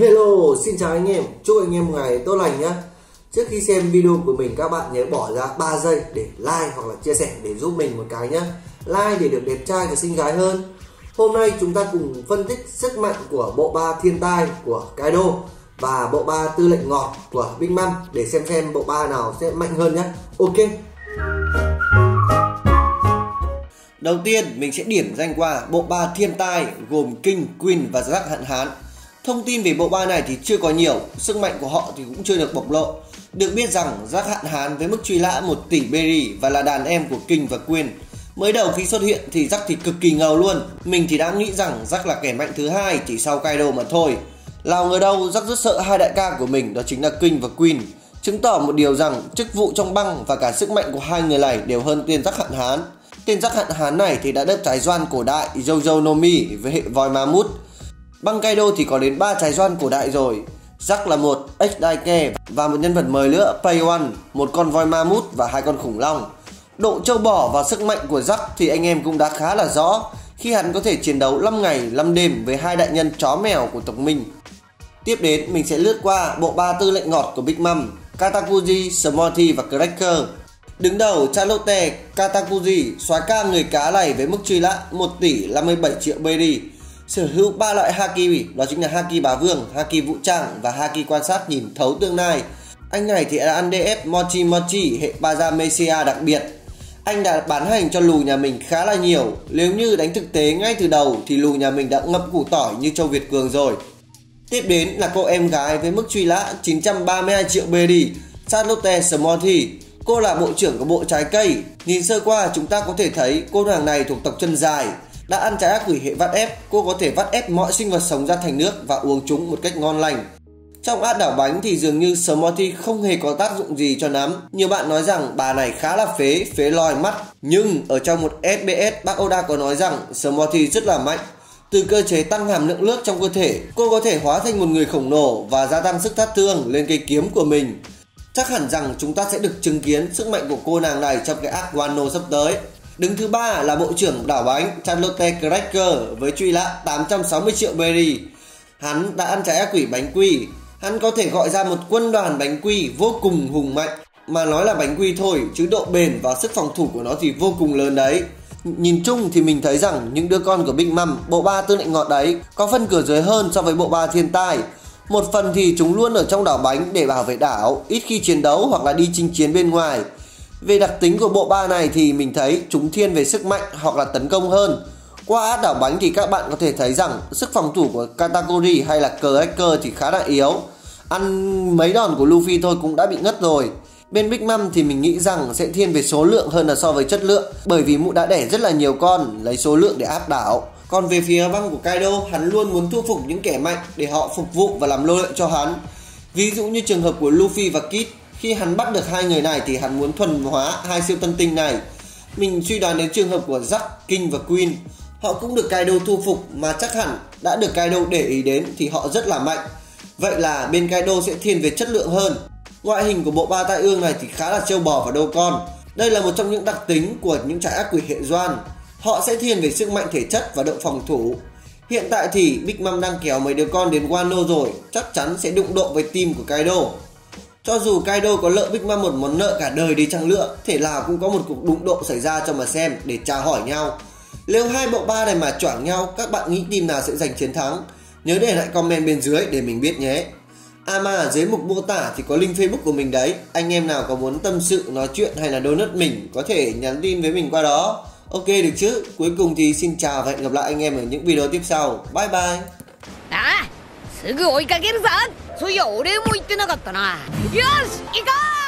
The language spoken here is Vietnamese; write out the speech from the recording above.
Hello, xin chào anh em, chúc anh em một ngày tốt lành nhé Trước khi xem video của mình các bạn nhớ bỏ ra 3 giây để like hoặc là chia sẻ để giúp mình một cái nhé Like để được đẹp trai và xinh gái hơn. Hôm nay chúng ta cùng phân tích sức mạnh của bộ ba thiên tai của Kaido Và bộ ba tư lệnh ngọt của Big Mom để xem xem bộ ba nào sẽ mạnh hơn nhé Ok. Đầu tiên mình sẽ điểm danh qua bộ ba thiên tai gồm King, Queen và Giác Hạn Hán. Thông tin về bộ ba này thì chưa có nhiều, sức mạnh của họ thì cũng chưa được bộc lộ. Được biết rằng Jack Hạn Hán với mức truy lã 1 tỷ berry và là đàn em của King và Queen. Mới đầu khi xuất hiện thì Jack thì cực kỳ ngầu luôn. Mình thì đã nghĩ rằng Jack là kẻ mạnh thứ hai chỉ sau Kaido mà thôi. Nào ngờ đâu Jack rất sợ hai đại ca của mình đó chính là King và Queen. Chứng tỏ một điều rằng chức vụ trong băng và cả sức mạnh của hai người này đều hơn tên Jack Hạn Hán. Tên Jack Hạn Hán này thì đã đớp trái doan cổ đại Jojo Nomi với hệ voi ma mút Băng Kaido thì có đến 3 trái doan cổ đại rồi. Jack là một ex Daike và một nhân vật mới nữa Payone, một con voi ma mút và hai con khủng long. Độ châu bò và sức mạnh của Jack thì anh em cũng đã khá là rõ khi hắn có thể chiến đấu 5 ngày 5 đêm với hai đại nhân chó mèo của tộc Minh. Tiếp đến mình sẽ lướt qua bộ ba tư lệnh ngọt của Big Mom, Katakuji, Smarty và Cracker. Đứng đầu Charlotte Katakuji, xóa ca người cá này với mức truy lã 1 tỷ 57 triệu berry sở hữu ba loại haki đó chính là haki bá vương, haki vũ trang và haki quan sát nhìn thấu tương lai. Anh này thì đã ăn DF Mochi Mochi hệ Baza Mesia đặc biệt. Anh đã bán hành cho lù nhà mình khá là nhiều. Nếu như đánh thực tế ngay từ đầu thì lù nhà mình đã ngập củ tỏi như Châu Việt Cường rồi. Tiếp đến là cô em gái với mức truy lã 932 triệu BD Charlotte Smorty. Cô là bộ trưởng của bộ trái cây. Nhìn sơ qua chúng ta có thể thấy cô nàng này thuộc tộc chân dài đã ăn trái ác quỷ hệ vắt ép, cô có thể vắt ép mọi sinh vật sống ra thành nước và uống chúng một cách ngon lành. Trong át đảo bánh thì dường như Smarty không hề có tác dụng gì cho nắm. Nhiều bạn nói rằng bà này khá là phế, phế lòi mắt. Nhưng ở trong một SBS, bác Oda có nói rằng Smarty rất là mạnh. Từ cơ chế tăng hàm lượng nước trong cơ thể, cô có thể hóa thành một người khổng lồ và gia tăng sức sát thương lên cây kiếm của mình. Chắc hẳn rằng chúng ta sẽ được chứng kiến sức mạnh của cô nàng này trong cái ác Wano sắp tới. Đứng thứ ba là Bộ trưởng đảo bánh Charlotte Cracker với truy lạ 860 triệu berry. Hắn đã ăn trái ác quỷ bánh quy. Hắn có thể gọi ra một quân đoàn bánh quy vô cùng hùng mạnh. Mà nói là bánh quy thôi, chứ độ bền và sức phòng thủ của nó thì vô cùng lớn đấy. Nhìn chung thì mình thấy rằng những đứa con của Big Mom, bộ ba tư lệnh ngọt đấy, có phân cửa dưới hơn so với bộ ba thiên tai. Một phần thì chúng luôn ở trong đảo bánh để bảo vệ đảo, ít khi chiến đấu hoặc là đi chinh chiến bên ngoài. Về đặc tính của bộ ba này thì mình thấy chúng thiên về sức mạnh hoặc là tấn công hơn. Qua át đảo bánh thì các bạn có thể thấy rằng sức phòng thủ của Katakuri hay là Cracker thì khá là yếu. Ăn mấy đòn của Luffy thôi cũng đã bị ngất rồi. Bên Big Mom thì mình nghĩ rằng sẽ thiên về số lượng hơn là so với chất lượng bởi vì mụ đã đẻ rất là nhiều con lấy số lượng để áp đảo. Còn về phía băng của Kaido, hắn luôn muốn thu phục những kẻ mạnh để họ phục vụ và làm lô luyện cho hắn. Ví dụ như trường hợp của Luffy và Kid khi hắn bắt được hai người này thì hắn muốn thuần hóa hai siêu tân tinh này. Mình suy đoán đến trường hợp của Jack, King và Queen. Họ cũng được Kaido thu phục mà chắc hẳn đã được Kaido để ý đến thì họ rất là mạnh. Vậy là bên Kaido sẽ thiên về chất lượng hơn. Ngoại hình của bộ ba tai ương này thì khá là trâu bò và đâu con. Đây là một trong những đặc tính của những trái ác quỷ hệ doan. Họ sẽ thiên về sức mạnh thể chất và độ phòng thủ. Hiện tại thì Big Mom đang kéo mấy đứa con đến Wano rồi, chắc chắn sẽ đụng độ với team của Kaido. Cho dù Kaido có nợ Big Mom một món nợ cả đời đi chăng nữa, thể nào cũng có một cuộc đụng độ xảy ra cho mà xem để tra hỏi nhau. Nếu hai bộ ba này mà choảng nhau, các bạn nghĩ team nào sẽ giành chiến thắng? Nhớ để lại comment bên dưới để mình biết nhé. À mà ở dưới mục mô tả thì có link Facebook của mình đấy. Anh em nào có muốn tâm sự, nói chuyện hay là donut mình có thể nhắn tin với mình qua đó. Ok được chứ. Cuối cùng thì xin chào và hẹn gặp lại anh em ở những video tiếp sau. Bye bye. すぐ追いかけるぞ。そういや俺も言ってなかったな。よし行こう